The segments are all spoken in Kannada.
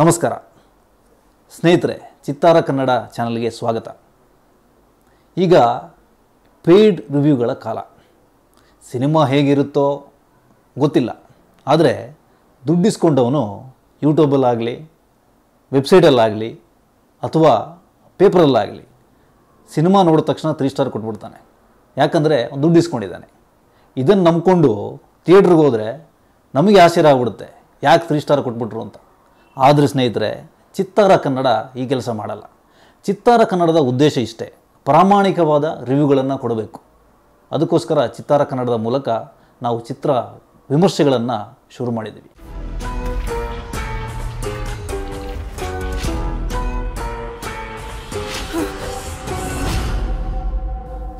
ನಮಸ್ಕಾರ. ಸ್ನೇಹಿತರೆ, ಚಿತ್ತಾರ ಕನ್ನಡ ಚಾನಲ್ಗೆ ಸ್ವಾಗತ. ಈಗ ಪೇಯ್ಡ್ ರಿವ್ಯೂಗಳ ಕಾಲ. ಸಿನಿಮಾ ಹೇಗಿರುತ್ತೋ ಗೊತ್ತಿಲ್ಲ. ಆದರೆ ದುಡ್ಡಿಸ್ಕೊಂಡವನು ಯೂಟ್ಯೂಬಲ್ಲಾಗಲಿ, ವೆಬ್ಸೈಟಲ್ಲಾಗಲಿ ಅಥವಾ ಪೇಪರಲ್ಲಾಗಲಿ ಸಿನಿಮಾ ನೋಡಿದ ತಕ್ಷಣ ತ್ರೀ ಸ್ಟಾರ್ ಕೊಟ್ಬಿಡ್ತಾನೆ. ಯಾಕಂದರೆ ಅವ್ನು ದುಡ್ಡು ಇಸ್ಕೊಂಡಿದ್ದಾನೆ ಇದನ್ನು ನಂಬ್ಕೊಂಡು ಥಿಯೇಟ್ರಿಗೆ ಹೋದರೆ ನಮಗೆ ಆಶ್ಚರ್ಯ ಆಗ್ಬಿಡುತ್ತೆ. ಯಾಕೆ ತ್ರೀ ಸ್ಟಾರ್ ಕೊಟ್ಬಿಟ್ರು ಅಂತ. ಆದರೆ ಸ್ನೇಹಿತರೆ, ಚಿತ್ತಾರ ಕನ್ನಡ ಈ ಕೆಲಸ ಮಾಡಲ್ಲ. ಚಿತ್ತಾರ ಕನ್ನಡದ ಉದ್ದೇಶ ಇಷ್ಟೇ. ಪ್ರಾಮಾಣಿಕವಾದ ರಿವ್ಯೂಗಳನ್ನು ಕೊಡಬೇಕು. ಅದಕ್ಕೋಸ್ಕರ ಚಿತ್ತಾರ ಕನ್ನಡದ ಮೂಲಕ ನಾವು ಚಿತ್ರ ವಿಮರ್ಶೆಗಳನ್ನು ಶುರು ಮಾಡಿದ್ದೀವಿ.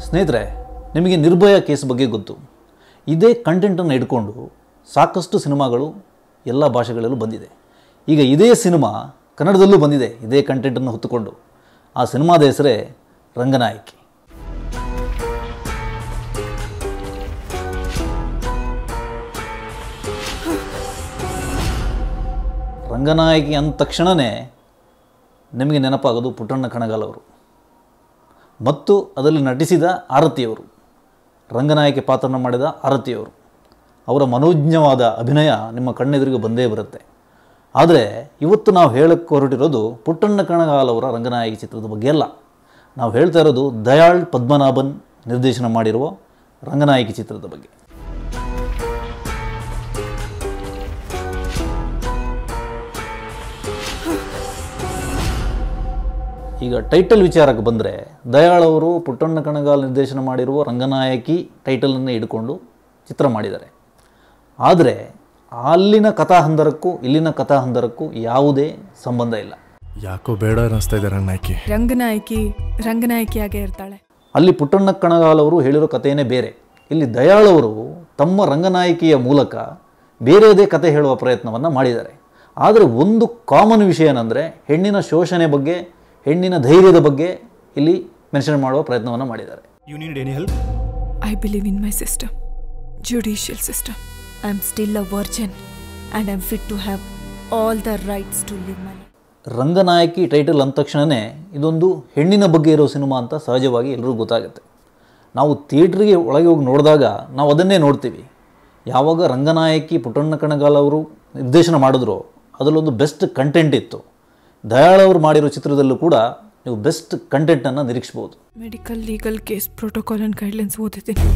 ಸ್ನೇಹಿತರೆ, ನಿಮಗೆ ನಿರ್ಭಯ ಕೇಸ್ ಬಗ್ಗೆ ಗೊತ್ತು. ಇದೇ ಕಂಟೆಂಟನ್ನು ಇಟ್ಕೊಂಡು ಸಾಕಷ್ಟು ಸಿನಿಮಾಗಳು ಎಲ್ಲ ಭಾಷೆಗಳಲ್ಲೂ ಬಂದಿದೆ. ಈಗ ಇದೇ ಸಿನಿಮಾ ಕನ್ನಡದಲ್ಲೂ ಬಂದಿದೆ, ಇದೇ ಕಂಟೆಂಟನ್ನು ಹೊತ್ತುಕೊಂಡು. ಆ ಸಿನಿಮಾದ ಹೆಸರೇ ರಂಗನಾಯಕಿ. ರಂಗನಾಯಕಿ ಅಂದ ತಕ್ಷಣವೇ ನಿಮಗೆ ನೆನಪಾಗೋದು ಪುಟ್ಟಣ್ಣ ಕಣಗಾಲ್ ಅವರು. ಮತ್ತು ಅದರಲ್ಲಿ ನಟಿಸಿದ ಆರತಿಯವರು, ರಂಗನಾಯಕಿ ಪಾತ್ರನ ಮಾಡಿದ ಆರತಿಯವರು. ಅವರ ಮನೋಜ್ಞವಾದ ಅಭಿನಯ ನಿಮ್ಮ ಕಣ್ಣೆದುರಿಗೆ ಬಂದೇ ಬರುತ್ತೆ. ಆದರೆ ಇವತ್ತು ನಾವು ಹೇಳಕ್ಕೆ ಹೊರಟಿರೋದು ಪುಟ್ಟಣ್ಣ ಕಣಗಾಲ್ ಅವರ ರಂಗನಾಯಕಿ ಚಿತ್ರದ ಬಗ್ಗೆ ಅಲ್ಲ. ನಾವು ಹೇಳ್ತಾ ಇರೋದು ದಯಾಳ್ ಪದ್ಮನಾಭನ್ ನಿರ್ದೇಶನ ಮಾಡಿರುವ ರಂಗನಾಯಕಿ ಚಿತ್ರದ ಬಗ್ಗೆ. ಈಗ ಟೈಟಲ್ ವಿಚಾರಕ್ಕೆ ಬಂದರೆ ದಯಾಳ್ ಅವರು ಪುಟ್ಟಣ್ಣ ಕಣಗಾಲ್ ನಿರ್ದೇಶನ ಮಾಡಿರುವ ರಂಗನಾಯಕಿ ಟೈಟಲನ್ನು ಇಟ್ಕೊಂಡು ಚಿತ್ರ ಮಾಡಿದ್ದಾರೆ. ಆದರೆ ಅಲ್ಲಿನ ಕಥಾಹಂದರಕ್ಕೂ ಇಲ್ಲಿನ ಕಥಾಹಂದರಕ್ಕೂ ಯಾವುದೇ ಸಂಬಂಧ ಇಲ್ಲ. ಯಾಕೋ ಬೇಡ ಅನ್ನಿಸ್ತಾ ಇದೆ ರಂಗನಾಯ್ಕಿ ರಂಗನಾಯಕಿ ರಂಗನಾಯಕಿಯಾಗೇ ಇರ್ತಾಳೆ. ಅಲ್ಲಿ ಪುಟ್ಟಣ್ಣ ಕಣಗಾಲ್ ಅವರು ಹೇಳಿರೋ ಕಥೆಯೇ ಬೇರೆ. ಇಲ್ಲಿ ದಯಾಳ್ ಅವರು ತಮ್ಮ ರಂಗನಾಯಕಿಯ ಮೂಲಕ ಬೇರೆಯದೇ ಕತೆ ಹೇಳುವ ಪ್ರಯತ್ನವನ್ನು ಮಾಡಿದ್ದಾರೆ. ಆದರೆ ಒಂದು ಕಾಮನ್ ವಿಷಯ ಏನಂದರೆ ಹೆಣ್ಣಿನ ಶೋಷಣೆ ಬಗ್ಗೆ ಹೆಣ್ಣಿನ ಧೈರ್ಯದ ಬಗ್ಗೆ ಇಲ್ಲಿ ಮೆನ್ಷನ್ ಮಾಡುವ ಪ್ರಯತ್ನವನ್ನು ಮಾಡಿದ್ದಾರೆ. You need any help I believe in my system judicial system I'm still a virgin and I'm fit to have all the rights to live my life. Ranganayaki title ಅಂದ ತಕ್ಷಣವೇ ಇದೊಂದು ಹೆಣ್ಣಿನ ಬಗ್ಗೆ ಇರೋ ಸಿನಿಮಾ ಅಂತ ಸಹಜವಾಗಿ ಎಲ್ಲರಿಗೂ ಗೊತ್ತಾಗುತ್ತೆ. ನಾವು ಥಿಯೇಟ್ರಿಗೆ ಒಳಗೆ ಹೋಗಿ ನೋಡಿದಾಗ ನಾವು ಅದನ್ನೇ ನೋಡ್ತೀವಿ. ಯಾವಾಗ ರಂಗನಾಯಕಿ ಪುಟ್ಟಣ್ಣ ಕಣಗಾಲ್ ಅವರು ನಿರ್ದೇಶನ ಮಾಡಿದ್ರು ಅದರಲ್ಲೊಂದು ಬೆಸ್ಟ್ ಕಂಟೆಂಟ್ ಇತ್ತು. ದಯಾಳ್ ಅವರು ಮಾಡಿರೋ ಚಿತ್ರದಲ್ಲೂ ಕೂಡ ನೀವು ಬೆಸ್ಟ್ ಕಂಟೆಂಟನ್ನು ನಿರೀಕ್ಷಿಸ್ಬೋದು. Medical legal case protocol and guidelines ಓದಿದ್ದೀನಿ.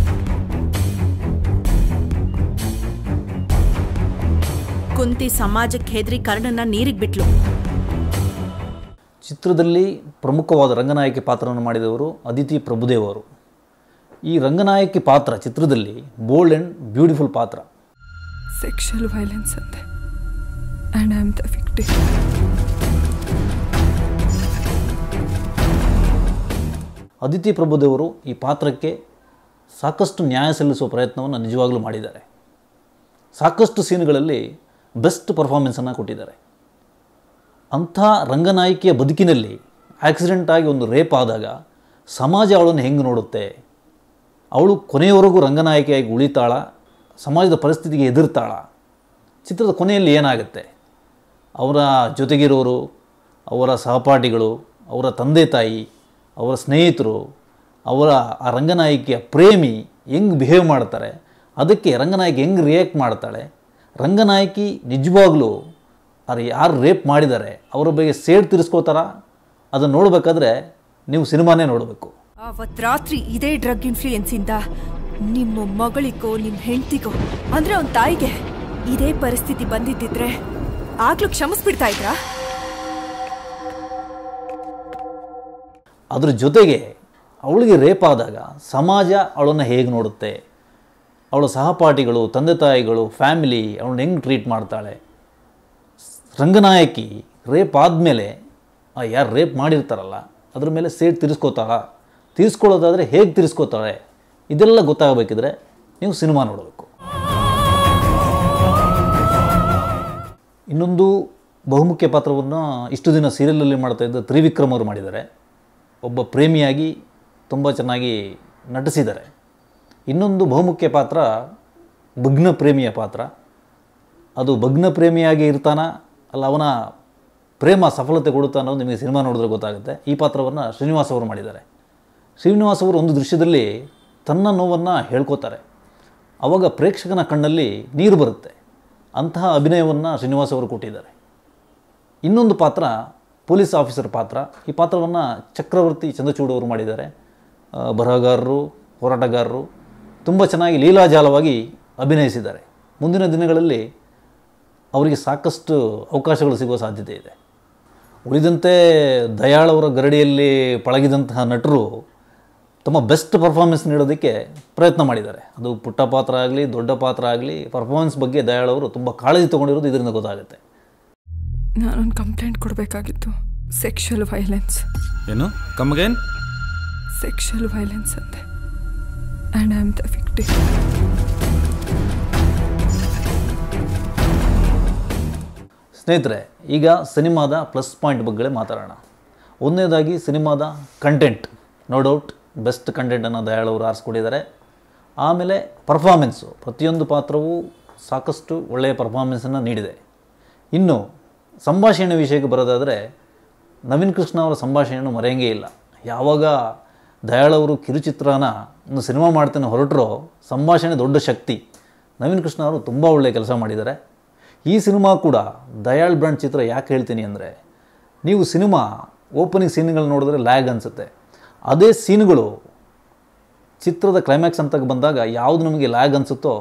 ಕುಂತಿ ಸಮಾಜಕ್ಕೆ ಹೆದರಿ ಕರ್ಣನ ನೀರಿಗೆ ಬಿಟ್ಲು. ಚಿತ್ರದಲ್ಲಿ ಪ್ರಮುಖವಾದ ರಂಗನಾಯಕಿ ಪಾತ್ರವನ್ನು ಮಾಡಿದವರು ಅದಿತಿ ಪ್ರಭುದೇವ್ ಅವರು ಈ ರಂಗನಾಯಕಿ ಪಾತ್ರ ಚಿತ್ರದಲ್ಲಿ ಬೋಲ್ಡ್ ಅಂಡ್ ಬ್ಯೂಟಿಫುಲ್ ಪಾತ್ರ. ಸೆಕ್ಷುಯಲ್ ವೈಲೆನ್ಸ್ ಅಂತೆ. And I am the victim Aditi ಪ್ರಭುದೇವರು ಈ ಪಾತ್ರಕ್ಕೆ ಸಾಕಷ್ಟು ನ್ಯಾಯ ಸಲ್ಲಿಸುವ ಪ್ರಯತ್ನವನ್ನು ನಿಜವಾಗಲೂ ಮಾಡಿದ್ದಾರೆ. ಸಾಕಷ್ಟು ಸೀನ್ಗಳಲ್ಲಿ ಬೆಸ್ಟ್ ಪರ್ಫಾರ್ಮೆನ್ಸನ್ನು ಕೊಟ್ಟಿದ್ದಾರೆ. ಅಂಥ ರಂಗನಾಯಕಿಯ ಬದುಕಿನಲ್ಲಿ ಆಕ್ಸಿಡೆಂಟ್ ಆಗಿ ಒಂದು ರೇಪ್ ಆದಾಗ ಸಮಾಜ ಅವಳನ್ನು ಹೆಂಗೆ ನೋಡುತ್ತೆ? ಅವಳು ಕೊನೆಯವರೆಗೂ ರಂಗನಾಯಕಿಯಾಗಿ ಉಳಿತಾಳ, ಸಮಾಜದ ಪರಿಸ್ಥಿತಿಗೆ ಎದುರ್ತಾಳ. ಚಿತ್ರದ ಕೊನೆಯಲ್ಲಿ ಏನಾಗುತ್ತೆ? ಅವರ ಜೊತೆಗಿರೋರು, ಅವರ ಸಹಪಾಠಿಗಳು, ಅವರ ತಂದೆ ತಾಯಿ, ಅವರ ಸ್ನೇಹಿತರು, ಅವರ ಆ ರಂಗನಾಯಕಿಯ ಪ್ರೇಮಿ ಹೆಂಗೆ ಬಿಹೇವ್ ಮಾಡ್ತಾರೆ? ಅದಕ್ಕೆ ರಂಗನಾಯಕಿ ಹೆಂಗೆ ರಿಯಾಕ್ಟ್ ಮಾಡ್ತಾಳೆ? ರಂಗನಾಯಕಿ ನಿಜವಾಗ್ಲೂ ಅದು ಯಾರು ರೇಪ್ ಮಾಡಿದ್ದಾರೆ ಅವರ ಬಗ್ಗೆ ಸೇಡ್ ತೀರಿಸ್ಕೋತಾರ? ಅದನ್ನು ನೋಡಬೇಕಾದ್ರೆ ನೀವು ಸಿನಿಮಾನೇ ನೋಡಬೇಕು. ಅವತ್ ರಾತ್ರಿ ಇದೇ ಡ್ರಗ್ ಇನ್ಫ್ಲೂಯೆನ್ಸಿಂದ ನಿಮ್ಮ ಮಗಳಿಗೋ ನಿಮ್ಮ ಹೆಂಡತಿಗೋ ಅಂದ್ರೆ ಅವನ ತಾಯಿಗೆ ಇದೇ ಪರಿಸ್ಥಿತಿ ಬಂದಿದ್ದಿದ್ರೆ ಆಗ್ಲೂ ಕ್ಷಮಿಸ್ಬಿಡ್ತಾ ಇದ್ರಾ? ಅದ್ರ ಜೊತೆಗೆ ಅವಳಿಗೆ ರೇಪ್ ಆದಾಗ ಸಮಾಜ ಅವಳನ್ನು ಹೇಗೆ ನೋಡುತ್ತೆ? ಅವಳ ಸಹಪಾಠಿಗಳು, ತಂದೆ ತಾಯಿಗಳು ಫ್ಯಾಮಿಲಿ ಅವಳನ್ನ ಹೆಂಗೆ ಟ್ರೀಟ್ ಮಾಡ್ತಾಳೆ? ರಂಗನಾಯಕಿ ರೇಪ್ ಆದಮೇಲೆ ಯಾರು ರೇಪ್ ಮಾಡಿರ್ತಾರಲ್ಲ, ಅದ್ರ ಮೇಲೆ ಸೇಟ್ ತಿರ್ಸ್ಕೋತಾಳ? ತೀರಿಸ್ಕೊಳ್ಳೋದಾದರೆ ಹೇಗೆ ತಿರ್ಸ್ಕೋತಾಳೆ? ಇದೆಲ್ಲ ಗೊತ್ತಾಗಬೇಕಿದ್ರೆ ನೀವು ಸಿನಿಮಾ ನೋಡಬೇಕು. ಇನ್ನೊಂದು ಬಹುಮುಖ್ಯ ಪಾತ್ರವನ್ನು ಇಷ್ಟು ದಿನ ಸೀರಿಯಲಲ್ಲಿ ಮಾಡ್ತಾ ಇದ್ದ ತ್ರಿವಿಕ್ರಮ್ ಅವರು ಮಾಡಿದ್ದಾರೆ. ಒಬ್ಬ ಪ್ರೇಮಿಯಾಗಿ ತುಂಬ ಚೆನ್ನಾಗಿ ನಟಿಸಿದ್ದಾರೆ. ಇನ್ನೊಂದು ಬಹುಮುಖ್ಯ ಪಾತ್ರ, ಭಗ್ನ ಪ್ರೇಮಿಯ ಪಾತ್ರ. ಅದು ಭಗ್ನ ಪ್ರೇಮಿಯಾಗಿ ಇರ್ತಾನ, ಅಲ್ಲ ಅವನ ಪ್ರೇಮ ಸಫಲತೆ ಕೊಡುತ್ತಾನೋ ನಿಮಗೆ ಸಿನಿಮಾ ನೋಡಿದ್ರೆ ಗೊತ್ತಾಗುತ್ತೆ. ಈ ಪಾತ್ರವನ್ನು ಶ್ರೀನಿವಾಸ್ ಅವರು ಮಾಡಿದ್ದಾರೆ. ಶ್ರೀನಿವಾಸ್ ಅವರು ಒಂದು ದೃಶ್ಯದಲ್ಲಿ ತನ್ನ ನೋವನ್ನು ಹೇಳ್ಕೋತಾರೆ. ಆವಾಗ ಪ್ರೇಕ್ಷಕನ ಕಣ್ಣಲ್ಲಿ ನೀರು ಬರುತ್ತೆ. ಅಂತಹ ಅಭಿನಯವನ್ನು ಶ್ರೀನಿವಾಸ್ ಅವರು ಕೊಟ್ಟಿದ್ದಾರೆ. ಇನ್ನೊಂದು ಪಾತ್ರ, ಪೊಲೀಸ್ ಆಫೀಸರ್ ಪಾತ್ರ. ಈ ಪಾತ್ರವನ್ನು ಚಕ್ರವರ್ತಿ ಚಂದ್ರಚೂಡವರು ಮಾಡಿದ್ದಾರೆ. ಬರಹಗಾರರು, ಹೋರಾಟಗಾರರು ತುಂಬ ಚೆನ್ನಾಗಿ ಲೀಲಾಜಾಲವಾಗಿ ಅಭಿನಯಿಸಿದ್ದಾರೆ. ಮುಂದಿನ ದಿನಗಳಲ್ಲಿ ಅವರಿಗೆ ಸಾಕಷ್ಟು ಅವಕಾಶಗಳು ಸಿಗುವ ಸಾಧ್ಯತೆ ಇದೆ. ಉಳಿದಂತೆ ದಯಾಳ್ ಅವರ ಗರಡಿಯಲ್ಲಿ ಪಳಗಿದಂತಹ ನಟರು ತಮ್ಮ ಬೆಸ್ಟ್ ಪರ್ಫಾರ್ಮೆನ್ಸ್ ನೀಡೋದಕ್ಕೆ ಪ್ರಯತ್ನ ಮಾಡಿದ್ದಾರೆ. ಅದು ಪುಟ್ಟ ಪಾತ್ರ ಆಗಲಿ ದೊಡ್ಡ ಪಾತ್ರ ಆಗಲಿ ಪರ್ಫಾರ್ಮೆನ್ಸ್ ಬಗ್ಗೆ ದಯಾಳ್ ಅವರು ತುಂಬ ಕಾಳಜಿ ತೊಗೊಂಡಿರೋದು ಇದರಿಂದ ಗೊತ್ತಾಗುತ್ತೆ. ನಾನೊಂದು ಕಂಪ್ಲೇಂಟ್ ಕೊಡಬೇಕಾಗಿತ್ತು. ಸೆಕ್ಷುವಲ್ ವೈಲೆನ್ಸ್ ಏನು? ಕಮ್ಗೇನ್ ಸೆಕ್ಷುವಲ್ ವೈಲೆನ್ಸ್ ಅಂತೆ. And I'm the victim. ಸ್ನೇಹಿತರೆ, ಈಗ ಸಿನಿಮಾದ ಪ್ಲಸ್ ಪಾಯಿಂಟ್ ಬಗ್ಗೆ ಮಾತಾಡೋಣ. ಒಂದನೇದಾಗಿ ಸಿನಿಮಾದ ಕಂಟೆಂಟ್ ನೋ ಡೌಟ್ ಬೆಸ್ಟ್ ಕಂಟೆಂಟನ್ನು ದಯಾಳ್ ಅವರು ಆರಿಸ್ಕೊಂಡಿದ್ದಾರೆ. ಆಮೇಲೆ ಪರ್ಫಾರ್ಮೆನ್ಸು ಪ್ರತಿಯೊಂದು ಪಾತ್ರವೂ ಸಾಕಷ್ಟು ಒಳ್ಳೆಯ ಪರ್ಫಾರ್ಮೆನ್ಸನ್ನು ನೀಡಿದೆ. ಇನ್ನು ಸಂಭಾಷಣೆ ವಿಷಯಕ್ಕೆ ಬರೋದಾದರೆ, ನವೀನ್ ಕೃಷ್ಣ ಅವರ ಸಂಭಾಷಣೆಯನ್ನು ಮರೆಯಂಗೇ ಇಲ್ಲ. ಯಾವಾಗ ದಯಾಳ್ ಅವರು ಕಿರುಚಿತ್ರನ ಒಂದು ಸಿನಿಮಾ ಮಾಡ್ತೇನೆ ಹೊರಟರೋ ಸಂಭಾಷಣೆ ದೊಡ್ಡ ಶಕ್ತಿ. ನವೀನ್ ಕೃಷ್ಣ ಅವರು ತುಂಬ ಒಳ್ಳೆಯ ಕೆಲಸ ಮಾಡಿದ್ದಾರೆ. ಈ ಸಿನಿಮಾ ಕೂಡ ದಯಾಳ್ ಬ್ರ್ಯಾಂಡ್ ಚಿತ್ರ ಯಾಕೆ ಹೇಳ್ತೀನಿ ಅಂದರೆ, ನೀವು ಸಿನಿಮಾ ಓಪನಿಂಗ್ ಸೀನ್ಗಳು ನೋಡಿದ್ರೆ ಲ್ಯಾಗ್ ಅನಿಸುತ್ತೆ. ಅದೇ ಸೀನ್ಗಳು ಚಿತ್ರದ ಕ್ಲೈಮ್ಯಾಕ್ಸ್ ಅಂತ ಬಂದಾಗ ಯಾವುದು ನಮಗೆ ಲ್ಯಾಗ್ ಅನಿಸುತ್ತೋ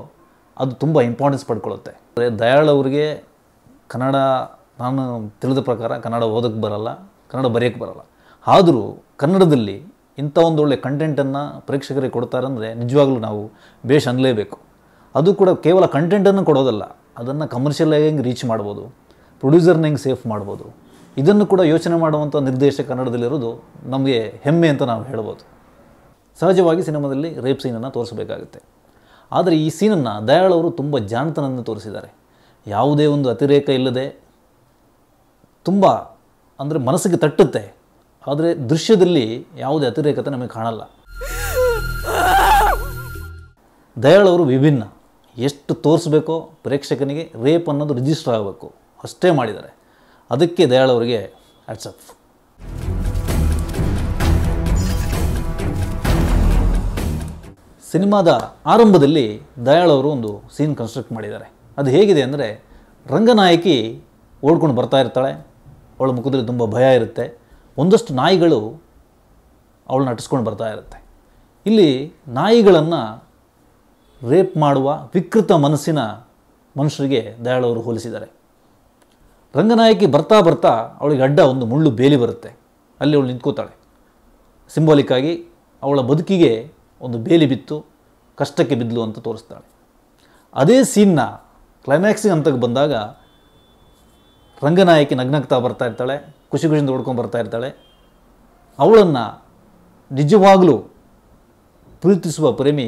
ಅದು ತುಂಬ ಇಂಪಾರ್ಟೆನ್ಸ್ ಪಡ್ಕೊಳ್ಳುತ್ತೆ. ಅಂದರೆ ದಯಾಳ್ ಅವರಿಗೆ ಕನ್ನಡ, ನಾನು ತಿಳಿದ ಪ್ರಕಾರ ಕನ್ನಡ ಓದೋಕ್ಕೆ ಬರಲ್ಲ, ಕನ್ನಡ ಬರೆಯೋಕ್ಕೆ ಬರಲ್ಲ. ಆದರೂ ಕನ್ನಡದಲ್ಲಿ ಇಂಥ ಒಂದು ಒಳ್ಳೆ ಕಂಟೆಂಟನ್ನು ಪ್ರೇಕ್ಷಕರಿಗೆ ಕೊಡ್ತಾರಂದರೆ ನಿಜವಾಗ್ಲೂ ನಾವು ಬೇಷ್ ಅನ್ನಲೇಬೇಕು ಅದು ಕೂಡ ಕೇವಲ ಕಂಟೆಂಟನ್ನು ಕೊಡೋದಲ್ಲ, ಅದನ್ನು ಕಮರ್ಷಿಯಲ್ ಹೆಂಗೆ ರೀಚ್ ಮಾಡ್ಬೋದು ಪ್ರೊಡ್ಯೂಸರ್ನ ಹೆಂಗೆ ಸೇಫ್ ಮಾಡ್ಬೋದು, ಇದನ್ನು ಕೂಡ ಯೋಚನೆ ಮಾಡುವಂಥ ನಿರ್ದೇಶಕ ಕನ್ನಡದಲ್ಲಿರೋದು ನಮಗೆ ಹೆಮ್ಮೆ ಅಂತ ನಾವು ಹೇಳ್ಬೋದು. ಸಹಜವಾಗಿ ಸಿನಿಮಾದಲ್ಲಿ ರೇಪ್ ಸೀನನ್ನು ತೋರಿಸಬೇಕಾಗುತ್ತೆ. ಆದರೆ ಈ ಸೀನನ್ನು ದಯಾಳ್ ಅವರು ತುಂಬ ಜಾಣತನನ್ನು ತೋರಿಸಿದ್ದಾರೆ. ಯಾವುದೇ ಒಂದು ಅತಿರೇಕ ಇಲ್ಲದೆ ತುಂಬ ಅಂದರೆ ಮನಸ್ಸಿಗೆ ತಟ್ಟುತ್ತೆ. ಆದರೆ ದೃಶ್ಯದಲ್ಲಿ ಯಾವುದೇ ಅತಿರೇಕತೆ ನಮಗೆ ಕಾಣಲ್ಲ. ಅವರು ವಿಭಿನ್ನ. ಎಷ್ಟು ತೋರಿಸ್ಬೇಕೋ ಪ್ರೇಕ್ಷಕನಿಗೆ ರೇಪ್ ಅನ್ನೋದು ರಿಜಿಸ್ಟರ್ ಆಗಬೇಕು. ಅಷ್ಟೇ ಮಾಡಿದ್ದಾರೆ. ಅದಕ್ಕೆ ದಯಾಳ್ ಅವರಿಗೆ ಅಪ್ ಸಿನಿಮಾದ ಆರಂಭದಲ್ಲಿ ದಯಾಳ್ ಅವರು ಒಂದು ಸೀನ್ ಕನ್ಸ್ಟ್ರಕ್ಟ್ ಮಾಡಿದ್ದಾರೆ. ಅದು ಹೇಗಿದೆ ಅಂದರೆ ರಂಗನಾಯಕಿ ಓಡ್ಕೊಂಡು ಬರ್ತಾ ಇರ್ತಾಳೆ. ಅವಳ ಮುಖದಲ್ಲಿ ತುಂಬ ಭಯ ಇರುತ್ತೆ. ಒಂದಷ್ಟು ನಾಯಿಗಳು ಅವಳನ್ನ ನಟಿಸ್ಕೊಂಡು ಬರ್ತಾ ಇರುತ್ತೆ. ಇಲ್ಲಿ ನಾಯಿಗಳನ್ನು ರೇಪ್ ಮಾಡುವ ವಿಕೃತ ಮನಸ್ಸಿನ ಮನುಷ್ಯರಿಗೆ ದಯಾಳವರು ಹೋಲಿಸಿದ್ದಾರೆ. ರಂಗನಾಯಕಿ ಬರ್ತಾ ಬರ್ತಾ ಅವಳಿಗೆ ಅಡ್ಡ ಒಂದು ಮುಳ್ಳು ಬೇಲಿ ಬರುತ್ತೆ. ಅಲ್ಲಿ ಅವಳು ನಿಂತ್ಕೋತಾಳೆ. ಸಿಂಬಾಲಿಕ್ಕಾಗಿ ಅವಳ ಬದುಕಿಗೆ ಒಂದು ಬೇಲಿ ಬಿತ್ತು, ಕಷ್ಟಕ್ಕೆ ಬಿದ್ದಲು ಅಂತ ತೋರಿಸ್ತಾಳೆ. ಅದೇ ಸೀನ್ನ ಕ್ಲೈಮ್ಯಾಕ್ಸಿಗೆ ಹಂತಕ್ಕೆ ಬಂದಾಗ ರಂಗನಾಯಕಿ ನಗ್ನಗ್ತಾ ಬರ್ತಾ ಇರ್ತಾಳೆ, ಖುಷಿ ಖುಷಿಯಿಂದ ಓಡ್ಕೊಂಡು ಬರ್ತಾ ಇರ್ತಾಳೆ. ಅವಳನ್ನು ನಿಜವಾಗಲೂ ಪ್ರೀತಿಸುವ ಪ್ರೇಮಿ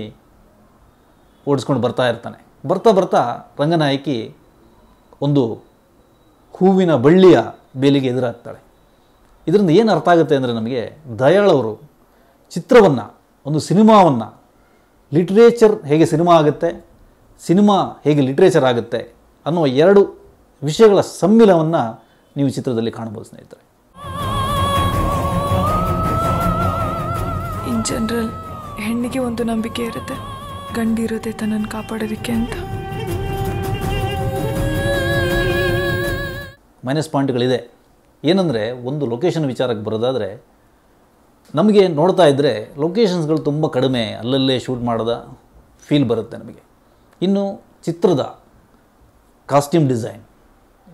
ಓಡಿಸ್ಕೊಂಡು ಬರ್ತಾ ಇರ್ತಾನೆ. ಬರ್ತಾ ಬರ್ತಾ ರಂಗನಾಯಕಿ ಒಂದು ಹೂವಿನ ಬಳ್ಳಿಯ ಬೇಲಿಗೆ ಎದುರಾಗ್ತಾಳೆ. ಇದರಿಂದ ಏನು ಅರ್ಥ ಆಗುತ್ತೆ ಅಂದರೆ ನಮಗೆ ದಯಾಳವರು ಚಿತ್ರವನ್ನು, ಒಂದು ಸಿನಿಮಾವನ್ನು, ಲಿಟ್ರೇಚರ್ ಹೇಗೆ ಸಿನಿಮಾ ಆಗುತ್ತೆ, ಸಿನಿಮಾ ಹೇಗೆ ಲಿಟ್ರೇಚರ್ ಆಗುತ್ತೆ ಅನ್ನುವ ಎರಡು ವಿಷಯಗಳ ಸಮ್ಮಿಲವನ್ನು ನೀವು ಚಿತ್ರದಲ್ಲಿ ಕಾಣಬಹುದು ಸ್ನೇಹಿತರೆ. ಇನ್ ಜನರಲ್ ಹೆಣ್ಣಿಗೆ ಒಂದು ನಂಬಿಕೆ ಇರುತ್ತೆ. ಗಂಡಿರುತ್ತೆ ತನ್ನನ್ನು ಕಾಪಾಡೋದಕ್ಕೆ ಅಂತ. ಮೈನಸ್ ಪಾಯಿಂಟ್ಗಳಿದೆ. ಏನಂದರೆ ಒಂದು ಲೊಕೇಶನ್ ವಿಚಾರಕ್ಕೆ ಬರೋದಾದರೆ ನಮಗೆ ನೋಡ್ತಾ ಇದ್ದರೆ ಲೊಕೇಶನ್ಸ್ಗಳು ತುಂಬ ಕಡಿಮೆ. ಅಲ್ಲಲ್ಲೇ ಶೂಟ್ ಮಾಡೋದ ಫೀಲ್ ಬರುತ್ತೆ ನಮಗೆ. ಇನ್ನು ಚಿತ್ರದ ಕಾಸ್ಟ್ಯೂಮ್ ಡಿಸೈನ್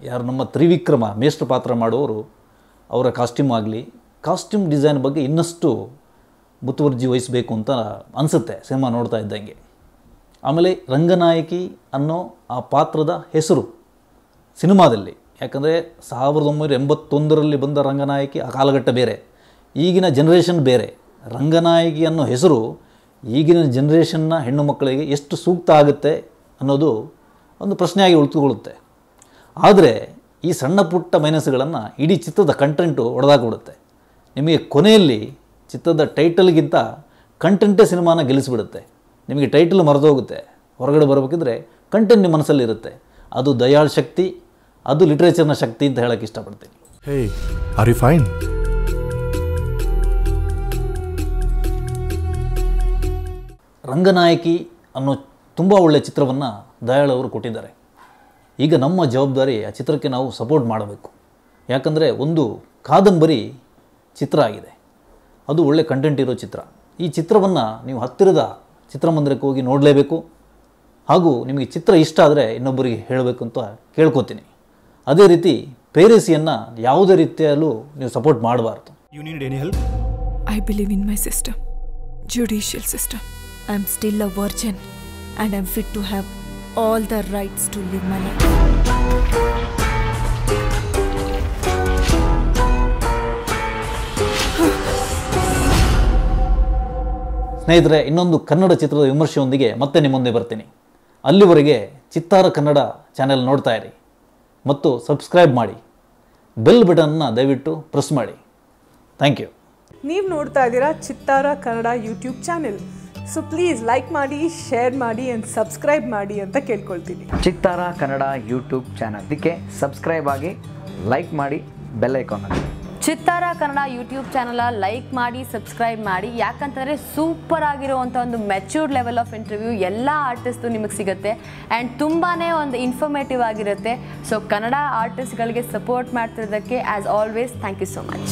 ಯಾರು ನಮ್ಮ ತ್ರಿವಿಕ್ರಮ, ಮೇಷ್ಟ್ರ ಪಾತ್ರ ಮಾಡುವವರು ಅವರ ಕಾಸ್ಟ್ಯೂಮ್ ಆಗಲಿ ಕಾಸ್ಟ್ಯೂಮ್ ಡಿಸೈನ್ ಬಗ್ಗೆ ಇನ್ನಷ್ಟು ಮುತುವರ್ಜಿ ವಹಿಸಬೇಕು ಅಂತ ಅನಿಸುತ್ತೆ ಸಿನಿಮಾ ನೋಡ್ತಾ ಇದ್ದಂಗೆ. ಆಮೇಲೆ ರಂಗನಾಯಕಿ ಅನ್ನೋ ಆ ಪಾತ್ರದ ಹೆಸರು ಸಿನಿಮಾದಲ್ಲಿ. ಯಾಕಂದರೆ ಸಾವಿರದ ಒಂಬೈನೂರ ಎಂಬತ್ತೊಂದರಲ್ಲಿ ಬಂದ ರಂಗನಾಯಕಿ ಆ ಕಾಲಘಟ್ಟ ಬೇರೆ, ಈಗಿನ ಜನ್ರೇಷನ್ ಬೇರೆ. ರಂಗನಾಯಕಿ ಅನ್ನೋ ಹೆಸರು ಈಗಿನ ಜನ್ರೇಷನ್ನ ಹೆಣ್ಣು ಮಕ್ಕಳಿಗೆ ಎಷ್ಟು ಸೂಕ್ತ ಆಗುತ್ತೆ ಅನ್ನೋದು ಒಂದು ಪ್ರಶ್ನೆಯಾಗಿ ಉಳಿದುಕೊಳ್ಳುತ್ತೆ. ಆದರೆ ಈ ಸಣ್ಣ ಪುಟ್ಟ ಮೈನಸ್ಗಳನ್ನು ಇಡೀ ಚಿತ್ರದ ಕಂಟೆಂಟು ಹೊಡೆದಾಕ್ಬಿಡುತ್ತೆ ನಿಮಗೆ ಕೊನೆಯಲ್ಲಿ ಚಿತ್ರದ ಟೈಟಲ್ಗಿಂತ ಕಂಟೆಂಟೇ ಸಿನಿಮಾನ ಗೆಲ್ಲಿಸಿಬಿಡುತ್ತೆ. ನಿಮಗೆ ಟೈಟಲ್ ಮರೆದೋಗುತ್ತೆ. ಹೊರಗಡೆ ಬರಬೇಕಿದ್ರೆ ಕಂಟೆಂಟ್ ನಿಮ್ಮ ಮನಸ್ಸಲ್ಲಿ ಇರುತ್ತೆ. ಅದು ದಯಾಳ್ ಶಕ್ತಿ ಅದು ಲಿಟ್ರೇಚರ್ನ ಶಕ್ತಿ ಅಂತ ಹೇಳಕ್ಕೆ ಇಷ್ಟಪಡ್ತೀನಿ. Hey are you fine Ranganayaki ಅನ್ನೋ ತುಂಬ ಒಳ್ಳೆಯ ಚಿತ್ರವನ್ನು ದಯಾಳ್ ಅವರು ಕೊಟ್ಟಿದ್ದಾರೆ. ಈಗ ನಮ್ಮ ಜವಾಬ್ದಾರಿ ಆ ಚಿತ್ರಕ್ಕೆ ನಾವು ಸಪೋರ್ಟ್ ಮಾಡಬೇಕು. ಯಾಕಂದರೆ ಒಂದು ಕಾದಂಬರಿ ಚಿತ್ರ ಆಗಿದೆ. ಅದು ಒಳ್ಳೆ ಕಂಟೆಂಟ್ ಇರೋ ಚಿತ್ರ. ಈ ಚಿತ್ರವನ್ನು ನೀವು ಹತ್ತಿರದ ಚಿತ್ರಮಂದಿರಕ್ಕೆ ಹೋಗಿ ನೋಡಲೇಬೇಕು. ಹಾಗೂ ನಿಮಗೆ ಚಿತ್ರ ಇಷ್ಟ ಆದರೆ ಇನ್ನೊಬ್ಬರಿಗೆ ಹೇಳಬೇಕು ಅಂತ ಕೇಳ್ಕೊತೀನಿ. ಅದೇ ರೀತಿ ಪೇರಿಸಿಯನ್ನು ಯಾವುದೇ ರೀತಿಯಲ್ಲೂ ನೀವು ಸಪೋರ್ಟ್ ಮಾಡಬಾರ್ದು. You need any help I believe in my system judicial system I am still a virgin and I am fit to have all the rights to live my life. ಸ್ನೇಹಿತರೆ ಇನ್ನೊಂದು ಕನ್ನಡ ಚಿತ್ರದ ವಿಮರ್ಶೆಯೊಂದಿಗೆ ಮತ್ತೆ ನಿಮ್ಮ ಮುಂದೆ ಬರ್ತೀನಿ. ಅಲ್ಲಿವರೆಗೆ ಚಿತ್ತಾರ ಕನ್ನಡ ಚಾನೆಲ್ ನೋಡ್ತಾ ಇರಿ ಮತ್ತು ಸಬ್ಸ್ಕ್ರೈಬ್ ಮಾಡಿ. ಬೆಲ್ ಬಟನ್ನ ದಯವಿಟ್ಟು ಪ್ರೆಸ್ ಮಾಡಿ. Thank you. ನೀವು ನೋಡ್ತಾ ಇದ್ದೀರಾ Chittara Kannada YouTube channel. So please like ಮಾಡಿ ಶೇರ್ ಮಾಡಿ ಆ್ಯಂಡ್ ಸಬ್ಸ್ಕ್ರೈಬ್ ಮಾಡಿ ಅಂತ ಕೇಳ್ಕೊಳ್ತೀನಿ. ಚಿತ್ತಾರ ಕನ್ನಡ ಯೂಟ್ಯೂಬ್ ಚಾನಲ್ ಇದಕ್ಕೆ ಸಬ್ಸ್ಕ್ರೈಬ್ ಆಗಿ ಲೈಕ್ ಮಾಡಿ ಬೆಲ್ ಐಕಾನ್ ಹಾಕಿ Chittara Kannada YouTube channel like ಮಾಡಿ ಸಬ್ಸ್ಕ್ರೈಬ್ ಮಾಡಿ. ಯಾಕಂತಂದರೆ ಸೂಪರ್ ಆಗಿರುವಂಥ ಒಂದು ಮೆಚ್ಯೂರ್ಡ್ ಲೆವೆಲ್ ಆಫ್ ಇಂಟರ್ವ್ಯೂ ಎಲ್ಲ ಆರ್ಟಿಸ್ಟು ನಿಮಗೆ ಸಿಗುತ್ತೆ. ಆ್ಯಂಡ್ ತುಂಬಾ ಒಂದು ಇನ್ಫಾರ್ಮೇಟಿವ್ ಆಗಿರುತ್ತೆ. ಸೊ ಕನ್ನಡ ಆರ್ಟಿಸ್ಟ್ಗಳಿಗೆ support ಮಾಡ್ತಿರೋದಕ್ಕೆ as always thank you so much